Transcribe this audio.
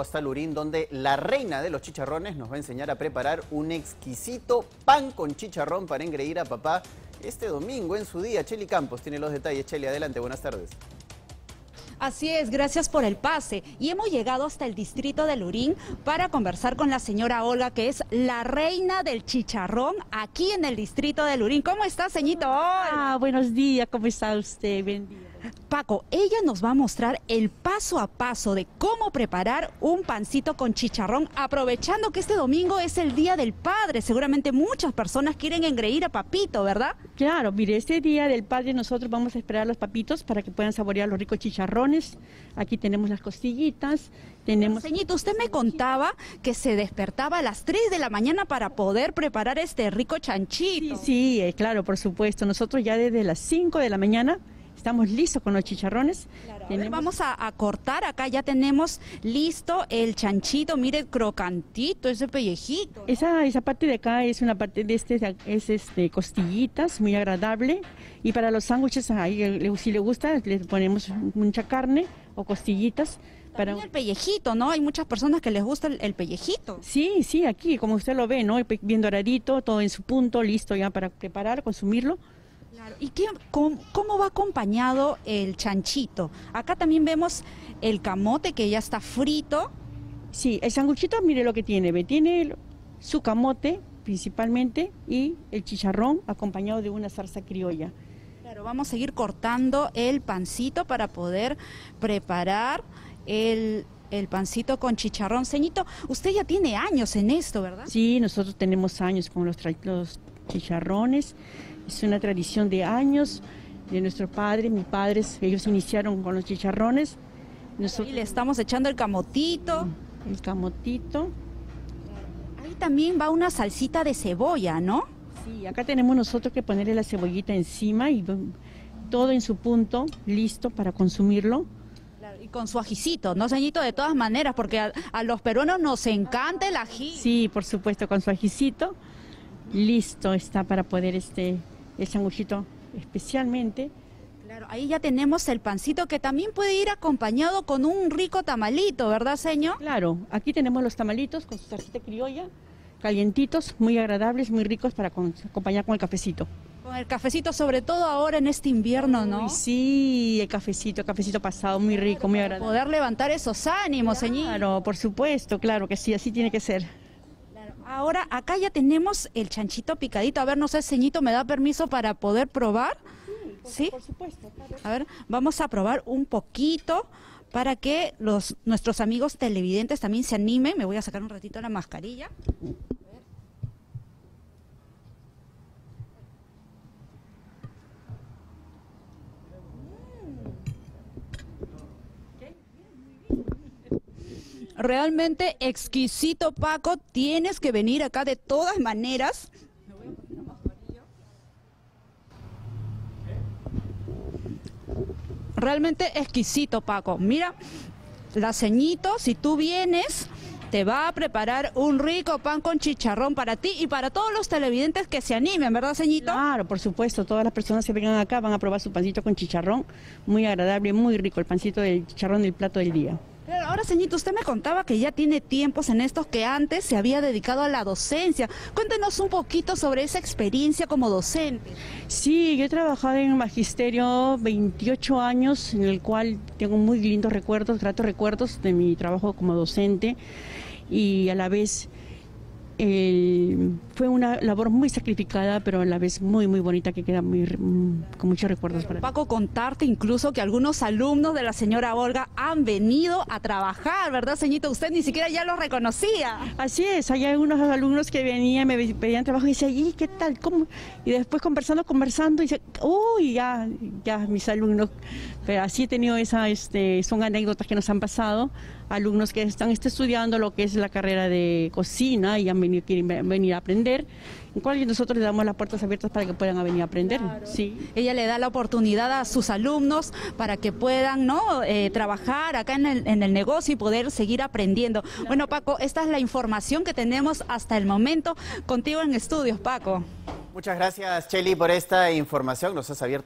hasta Lurín, donde la reina de los chicharrones nos va a enseñar a preparar un exquisito pan con chicharrón para engreír a papá este domingo en su día. Cheli Campos tiene los detalles. Cheli, adelante, buenas tardes. Así es, gracias por el pase. Y hemos llegado hasta el distrito de Lurín para conversar con la señora Olga, que es la reina del chicharrón aquí en el distrito de Lurín. ¿Cómo está, señito? Ah, buenos días, ¿cómo está usted? Buen día. Paco, ella nos va a mostrar el paso a paso de cómo preparar un pancito con chicharrón, aprovechando que este domingo es el Día del Padre. Seguramente muchas personas quieren engreír a papito, ¿verdad? Claro, mire, este Día del Padre nosotros vamos a esperar a los papitos para que puedan saborear los ricos chicharrones. Aquí tenemos las costillitas, tenemos... Señito, usted me contaba que se despertaba a las 3 de la mañana para poder preparar este rico chanchito. Sí, sí, eh, claro, por supuesto. Nosotros ya desde las 5 de la mañana estamos listos con los chicharrones. Vamos a, cortar, acá ya tenemos listo el chanchito, mire, crocantito, ese pellejito. Esa, esa parte de acá es una parte de este, es este, costillitas, muy agradable. Y para los sándwiches, si le gusta, le ponemos mucha carne o costillitas. Para... el pellejito, ¿no? Hay muchas personas que les gusta el, pellejito. Sí, sí, aquí, como usted lo ve, ¿no? Bien doradito, todo en su punto, listo ya para preparar, consumirlo. ¿Y qué, cómo, va acompañado el chanchito? Acá también vemos el camote que ya está frito. Sí, el sanguchito, mire lo que tiene. Tiene su camote principalmente y el chicharrón acompañado de una salsa criolla. Claro, vamos a seguir cortando el pancito para poder preparar el, pancito con chicharrón. Ceñito, usted ya tiene años en esto, ¿verdad? Sí, nosotros tenemos años con los, los chicharrones. Es una tradición de años de nuestro padre, mis padres, ellos iniciaron con los chicharrones. Nosotros... Y le estamos echando el camotito. El camotito. Ahí también va una salsita de cebolla, ¿no? Sí, acá tenemos nosotros que ponerle la cebollita encima y todo en su punto, listo para consumirlo. y con su ajicito, ¿no, señito? De todas maneras, porque a, a, los peruanos nos encanta el ají. Sí, por supuesto, con su ajicito, listo está para poder este el sanguchito especialmente. Claro, ahí ya tenemos el pancito que también puede ir acompañado con un rico tamalito, ¿verdad, señor? Claro, aquí tenemos los tamalitos con su salsita criolla, calientitos, muy agradables, muy ricos para acompañar con el cafecito. Con el cafecito, sobre todo ahora en este invierno, ¿no? sí, el cafecito, el cafecito pasado, muy rico, muy agradable. Poder levantar esos ánimos, señor. Claro, por supuesto, claro que sí, así tiene que ser. Ahora, acá ya tenemos el chanchito picadito. A ver, no sé, ceñito, ¿me da permiso para poder probar? Sí, por, supuesto. A ver, vamos a probar un poquito para que los nuestros amigos televidentes también se animen. Me voy a sacar un ratito la mascarilla. Realmente exquisito, Paco. Tienes que venir acá de todas maneras. Realmente exquisito, Paco. Mira, la ceñito, si tú vienes, te va a preparar un rico pan con chicharrón para ti y para todos los televidentes que se animen, ¿verdad, ceñito? Claro, por supuesto. Todas las personas que vengan acá van a probar su pancito con chicharrón. Muy agradable, muy rico. El pancito del chicharrón del plato del día. Ahora, señorito, usted me contaba que ya tiene tiempos en estos que antes se había dedicado a la docencia. Cuéntenos un poquito sobre esa experiencia como docente. Sí, yo he trabajado en el magisterio 28 años, en el cual tengo muy lindos recuerdos, gratos recuerdos de mi trabajo como docente y a la vez fue una labor muy sacrificada, pero a la vez muy, muy bonita, que queda muy, mm, con muchos recuerdos para Paco, contarte incluso que algunos alumnos de la señora Olga han venido a trabajar, ¿verdad, señorita? Usted ni siquiera ya los reconocía. Así es, hay algunos alumnos que venían, me pedían trabajo y decían, ¿y qué tal? ¿Cómo? Y después conversando, conversando, y dice, uy, ya, ya, mis alumnos. Pero así he tenido esa, este, son anécdotas que nos han pasado, alumnos que están este, estudiando lo que es la carrera de cocina y han venido, quieren venir a aprender, en cual nosotros le damos las puertas abiertas para que puedan venir a aprender. Sí. Ella le da la oportunidad a sus alumnos para que puedan ¿no? Eh, trabajar acá en el, en el negocio y poder seguir aprendiendo. Bueno, Paco, esta es la información que tenemos hasta el momento contigo en estudios, Paco. Muchas gracias, Cheli, por esta información. Nos has abierto